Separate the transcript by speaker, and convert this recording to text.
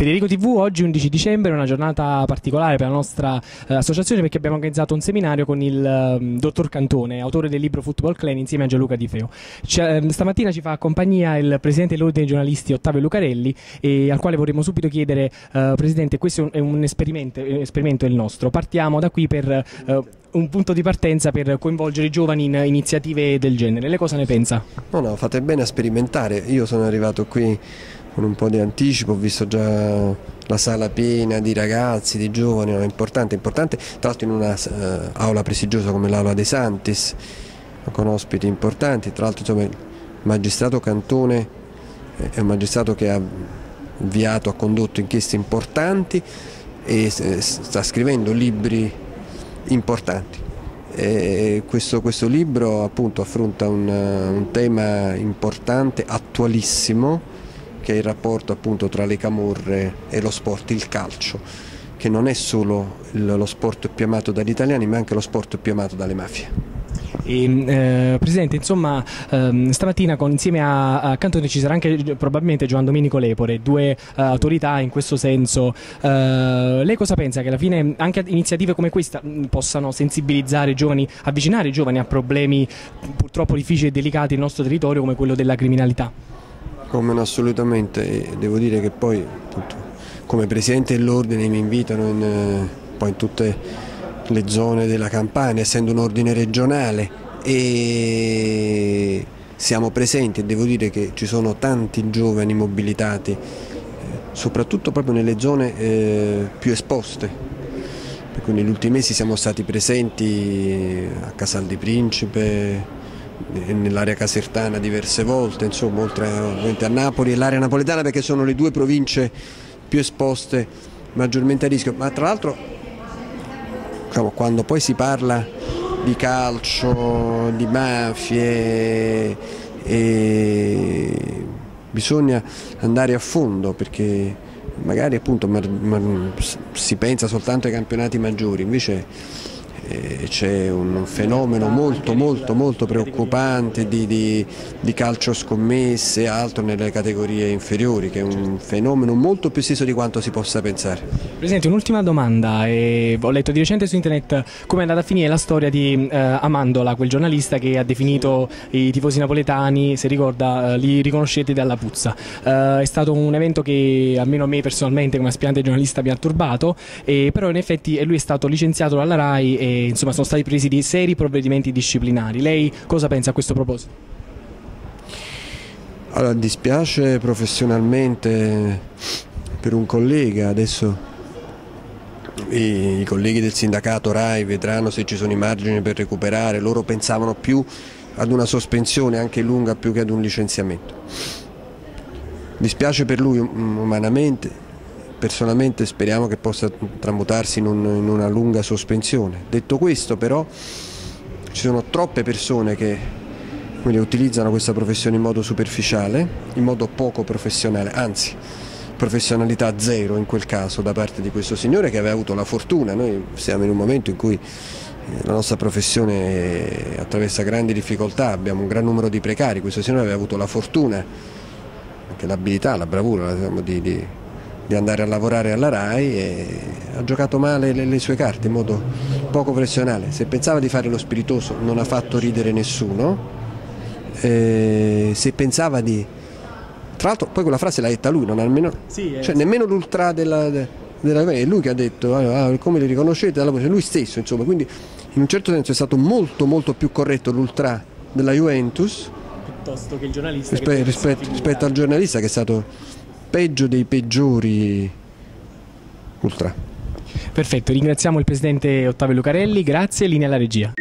Speaker 1: Federico TV oggi 11 dicembre è una giornata particolare per la nostra eh, associazione perché abbiamo organizzato un seminario con il eh, dottor Cantone, autore del libro Football Clan insieme a Gianluca Di Feo. Cioè, stamattina ci fa compagnia il presidente dell'ordine dei giornalisti Ottavio Lucarelli al quale vorremmo subito chiedere eh, Presidente, questo è un, è un esperimento, esperimento il nostro, partiamo da qui per eh, un punto di partenza per coinvolgere i giovani in iniziative del genere. Lei cosa ne pensa?
Speaker 2: No, no, fate bene a sperimentare. Io sono arrivato qui con un po' di anticipo, ho visto già la sala piena di ragazzi, di giovani, no, importante, importante, tra l'altro in una uh, aula prestigiosa come l'aula dei Santis, con ospiti importanti, tra l'altro il magistrato Cantone è un magistrato che ha avviato, ha condotto inchieste importanti e sta scrivendo libri importanti. Questo, questo, libro appunto affronta un, un tema importante, attualissimo, che è il rapporto appunto tra le camorre e lo sport, il calcio, che non è solo lo sport più amato dagli italiani ma anche lo sport più amato dalle mafie.
Speaker 1: E, eh, Presidente, insomma, ehm, stamattina con, insieme a, a Cantone ci sarà anche probabilmente Giovan Domenico Lepore, due eh, autorità in questo senso. Eh, lei cosa pensa che alla fine anche iniziative come questa mh, possano sensibilizzare i giovani, avvicinare i giovani a problemi purtroppo difficili e delicati nel nostro territorio come quello della criminalità?
Speaker 2: Come no, assolutamente, devo dire che poi appunto, come Presidente dell'Ordine mi invitano in, eh, poi in tutte le zone della Campania, essendo un ordine regionale e siamo presenti e devo dire che ci sono tanti giovani mobilitati, eh, soprattutto proprio nelle zone eh, più esposte. Quindi negli ultimi mesi siamo stati presenti a Casal di Principe, nell'area casertana diverse volte, insomma, oltre a Napoli e l'area napoletana perché sono le due province più esposte maggiormente a rischio, ma tra l'altro diciamo, quando poi si parla di calcio, di mafie, bisogna andare a fondo perché magari appunto si pensa soltanto ai campionati maggiori, invece c'è un fenomeno molto molto molto preoccupante di, di, di, calcio scommesse e altro nelle categorie inferiori che è un fenomeno molto più esteso di quanto si possa pensare.
Speaker 1: Presidente un'ultima domanda, eh, ho letto di recente su internet come è andata a finire la storia di eh, Amandola, quel giornalista che ha definito i tifosi napoletani, se ricorda, eh, li riconoscete dalla puzza. Eh, è stato un evento che almeno a me personalmente come aspirante giornalista mi ha turbato, però in effetti lui è stato licenziato dalla RAI e insomma, sono stati presi dei seri provvedimenti disciplinari. Lei cosa pensa a questo proposito?
Speaker 2: Allora, dispiace professionalmente per un collega, adesso i, i colleghi del sindacato RAI vedranno se ci sono i margini per recuperare, loro pensavano più ad una sospensione anche lunga più che ad un licenziamento. Dispiace per lui umanamente, personalmente speriamo che possa tramutarsi in, un, in una lunga sospensione. Detto questo però ci sono troppe persone che quindi, utilizzano questa professione in modo superficiale, in modo poco professionale, anzi professionalità zero in quel caso da parte di questo signore che aveva avuto la fortuna, noi siamo in un momento in cui eh, la nostra professione attraversa grandi difficoltà, abbiamo un gran numero di precari, questo signore aveva avuto la fortuna, anche l'abilità, la bravura diciamo, di, di di andare a lavorare alla RAI e ha giocato male le, le, sue carte in modo poco professionale. Se pensava di fare lo spiritoso non ha fatto ridere nessuno, eh, se pensava di... Tra l'altro poi quella frase l'ha detta lui, non almeno... Sì, cioè, nemmeno l'ultra della, della... È lui che ha detto ah, come li riconoscete, lui stesso insomma, quindi in un certo senso è stato molto molto più corretto l'ultra della Juventus
Speaker 1: piuttosto che il giornalista
Speaker 2: rispetto, rispetto, rispetto al giornalista che è stato peggio dei peggiori ultra.
Speaker 1: Perfetto, ringraziamo il presidente Ottavio Lucarelli, grazie, linea alla regia.